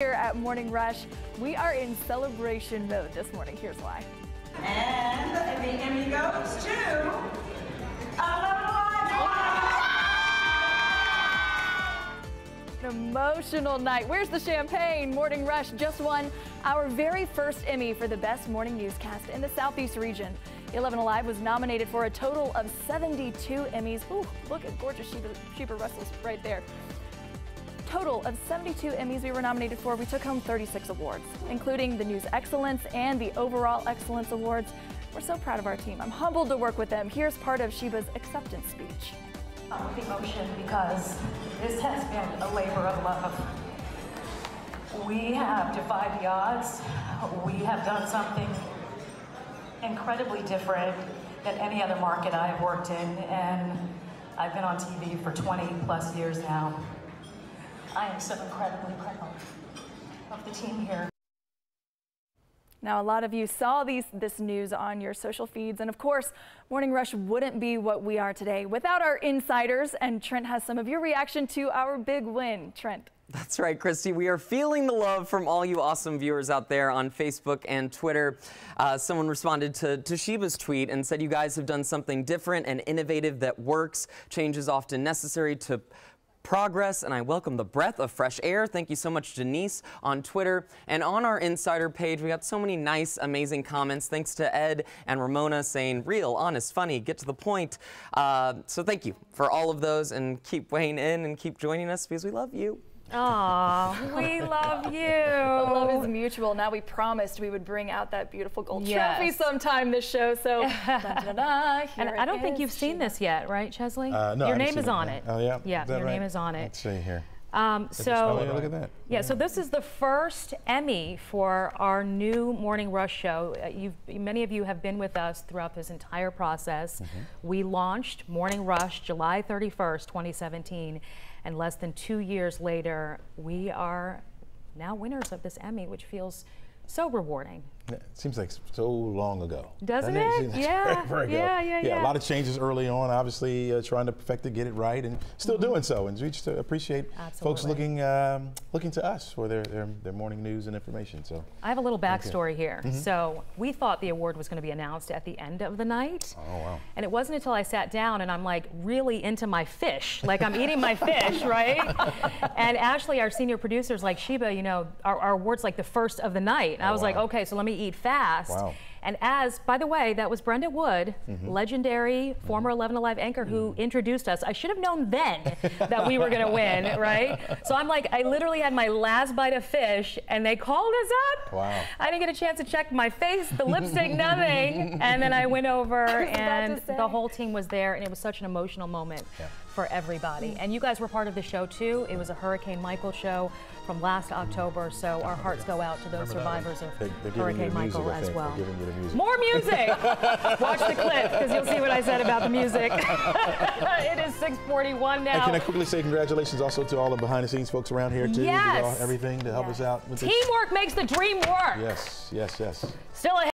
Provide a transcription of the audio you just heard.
Here at Morning Rush, we are in celebration mode this morning. Here's why. And the Emmy goes to 11 An emotional night. Where's the champagne? Morning Rush just won our very first Emmy for the best morning newscast in the Southeast region. 11 Alive was nominated for a total of 72 Emmys. Ooh, look at gorgeous Sheba, Sheba Russell's right there. Total of 72 Emmys we were nominated for. We took home 36 awards, including the News Excellence and the Overall Excellence Awards. We're so proud of our team. I'm humbled to work with them. Here's part of Sheba's acceptance speech. with emotion because this has been a labor of love. We have defied the odds. We have done something incredibly different than any other market I have worked in, and I've been on TV for 20 plus years now. I am so incredibly proud of the team here. Now, a lot of you saw these, this news on your social feeds, and of course, Morning Rush wouldn't be what we are today without our insiders, and Trent has some of your reaction to our big win. Trent. That's right, Christy. We are feeling the love from all you awesome viewers out there on Facebook and Twitter. Uh, someone responded to, to Sheba's tweet and said, You guys have done something different and innovative that works. Change is often necessary to progress, and I welcome the breath of fresh air. Thank you so much, Denise, on Twitter. And on our insider page, we got so many nice, amazing comments. Thanks to Ed and Ramona saying, real, honest, funny, get to the point. Uh, so thank you for all of those, and keep weighing in and keep joining us because we love you. Aw, we love you. The love is mutual. Now we promised we would bring out that beautiful gold Yes. trophy sometime this show. So, da-da-da, here And it I don't think you've seen this yet, right, Chesley? Uh, no, your haven't name is on it. Oh, yeah? Yeah, Is that your name is on it. Let's see here. Um, so, yeah, look at that. yeah, so this is the first Emmy for our new Morning Rush show. Uh, You've, many of you have been with us throughout this entire process. Mm-hmm. We launched Morning Rush July 31st, 2017, and less than two years later, we are now winners of this Emmy, which feels so rewarding. Yeah, It seems like so long ago. Doesn't Doesn't it? like Yeah, ago. yeah, yeah, yeah. A lot of changes early on, obviously uh, trying to perfect it, get it right, and still doing so. And we just uh, appreciate folks Mm-hmm. Looking um, looking to us for their, their their morning news and information. So. I have a little backstory here. Mm-hmm. So we thought the award was going to be announced at the end of the night. Oh wow. And it wasn't until I sat down and I'm like really into my fish, like I'm eating my fish, right? And Ashley, our senior producer, is like, Sheba, you know, our, our award's like the first of the night. And I Oh, was like, okay, so let me eat fast. Wow. And as, by the way, that was Brenda Wood, Mm-hmm. legendary former 11 Alive anchor who introduced us. I should have known then that we were going to win, right? So I'm like, I literally had my last bite of fish and they called us up. Wow. I didn't get a chance to check my face, the lipstick, nothing. And then I went over was about to and the whole team was there and it was such an emotional moment for everybody. And you guys were part of the show too. It was a Hurricane Michael show from last October, so our hearts go out to those survivors of They- they're giving you Hurricane the music, Michael as well. They're giving you the music. More music. Watch the clip because you'll see what I said about the music. it is 641 And now. can I quickly say congratulations also to all the behind the scenes folks around here too. all- Yes. everything to help us out with this. Teamwork makes the dream work. Yes, yes, yes. Still ahead.